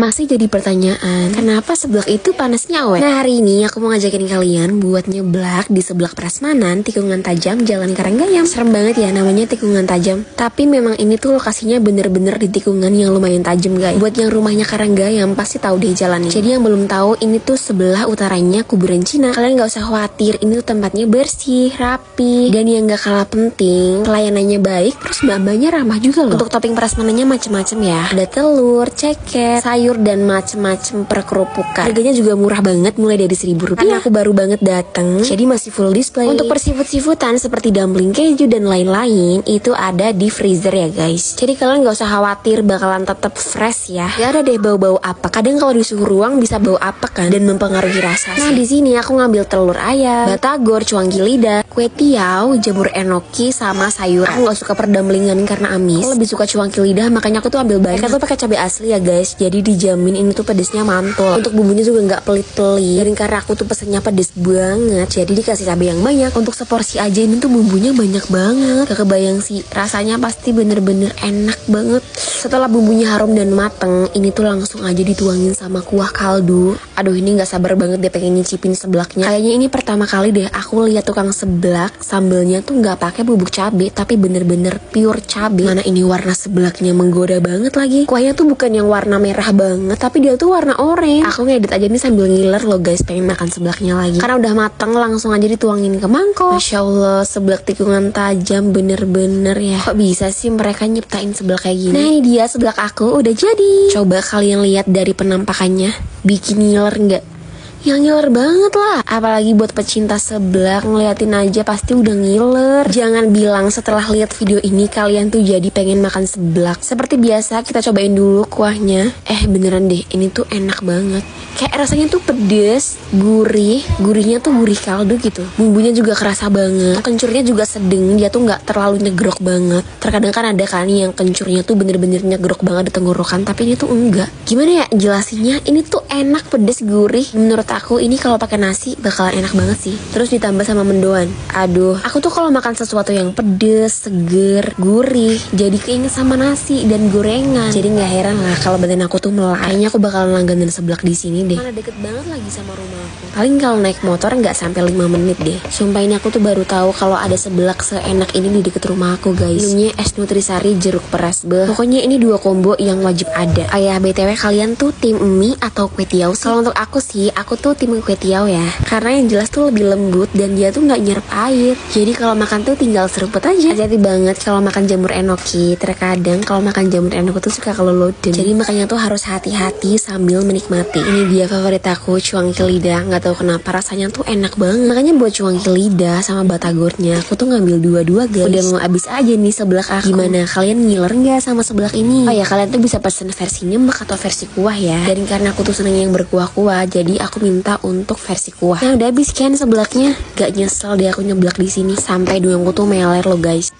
Masih jadi pertanyaan, kenapa seblak itu panasnya awet? Nah hari ini aku mau ngajakin kalian buat nyeblak di seblak prasmanan tikungan tajam jalan Karanggayam. Serem banget ya namanya tikungan tajam. Tapi memang ini tuh lokasinya bener-bener di tikungan yang lumayan tajam guys. Buat yang rumahnya Karanggayam pasti tahu deh jalannya. Jadi yang belum tahu ini tuh sebelah utaranya kuburan Cina. Kalian nggak usah khawatir, ini tuh tempatnya bersih, rapi, dan yang gak kalah penting pelayanannya baik. Terus mbak-mbaknya ramah juga loh. Untuk topping prasmanannya macem-macem ya. Ada telur, ceket, sayur sayur dan macem-macem perkerupukan. Harganya juga murah banget mulai dari seribu rupiah. Karena aku baru banget dateng, jadi masih full display. Untuk persifut-sifutan seperti dumpling keju dan lain-lain itu ada di freezer ya guys. Jadi kalian gak usah khawatir bakalan tetap fresh ya. Gak ada deh bau-bau apa. Kadang kalau di suhu ruang bisa bau apa kan dan mempengaruhi rasa. Nah di sini aku ngambil telur ayam, batagor, cuangki lidah, kue tiaw, jamur enoki sama sayur. Aku gak suka perdumblingan karena amis. Aku lebih suka cuangki lidah makanya aku tuh ambil banyak. Tuh pakai cabai asli ya guys. Jadi di dijamin ini tuh pedesnya mantul. Untuk bumbunya juga nggak pelit-pelit. Dan karena aku tuh pesennya pedes banget jadi dikasih cabai yang banyak. Untuk seporsi aja ini tuh bumbunya banyak banget. Gak kebayang sih rasanya pasti bener-bener enak banget. Setelah bumbunya harum dan mateng ini tuh langsung aja dituangin sama kuah kaldu. Aduh ini nggak sabar banget deh pengen nyicipin seblaknya. Kayaknya ini pertama kali deh aku lihat tukang seblak sambelnya tuh nggak pakai bubuk cabai tapi bener-bener pure cabai mana ini warna seblaknya menggoda banget lagi. Kuahnya tuh bukan yang warna merah banget tapi dia tuh warna oranye aku ngedit aja nih sambil ngiler loh guys pengen makan seblaknya lagi. Karena udah mateng langsung aja dituangin ke mangkok. Masya Allah seblak tikungan tajam bener-bener ya. Kok bisa sih mereka nyiptain seblak kayak gini? Nah ini dia seblak aku udah jadi. Coba kalian lihat dari penampakannya. Bikin ngiler nggak yang ngiler banget lah. Apalagi buat pecinta seblak Ngeliatin aja pasti udah ngiler. Jangan bilang setelah lihat video ini Kalian tuh jadi pengen makan seblak. Seperti biasa kita cobain dulu kuahnya. Eh beneran deh ini tuh enak banget. Kayak rasanya tuh pedes Gurih. Gurihnya tuh gurih kaldu gitu. Bumbunya juga kerasa banget. Kencurnya juga sedeng Dia tuh gak terlalu nyegrok banget. Terkadang kan ada kan yang kencurnya tuh bener-bener nyegrok banget di tenggorokan Tapi ini tuh enggak. Gimana ya jelasinnya? Ini tuh enak pedes gurih. Menurut aku ini kalau pakai nasi bakalan enak banget sih. Terus ditambah sama mendoan. Aduh, aku tuh kalau makan sesuatu yang pedes, seger, gurih, jadi keinget sama nasi dan gorengan. Jadi nggak heran lah kalau badan aku tuh. Kayaknya aku bakalan langganan seblak di sini deh. Mana deket banget lagi sama rumah aku. Paling kalau naik motor nggak sampai 5 menit deh. Sumpah ini aku tuh baru tahu kalau ada seblak seenak ini di deket rumah aku guys. Minumnya es nutrisari jeruk peras beh. Pokoknya ini dua combo yang wajib ada. Ayah btw kalian tuh tim mie atau kue tiaw? Kalau untuk aku sih, aku tuh tim kue tiaw ya. Karena yang jelas tuh lebih lembut dan dia tuh nggak nyerap air. Jadi kalau makan tuh tinggal seruput aja. Hati-hati banget kalau makan jamur enoki. Terkadang kalau makan jamur enoki tuh suka kalau loading jadi makanya tuh harus hati-hati sambil menikmati. Ini dia favorit aku cuangki lidah nggak tahu kenapa rasanya tuh enak banget. Makanya buat cuangki lidah sama batagornya aku tuh ngambil dua-dua guys. Udah mau habis aja nih sebelah aku. Gimana kalian ngiler nggak sama sebelah ini? Oh ya kalian tuh bisa pesen versi nyemek atau versi kuah ya. Dan karena aku tuh seneng yang berkuah-kuah jadi aku minta untuk versi kuah. Yang udah habis kan sebelaknya, gak nyesel deh aku nyeblak di sini sampai dua tuh meler lo guys.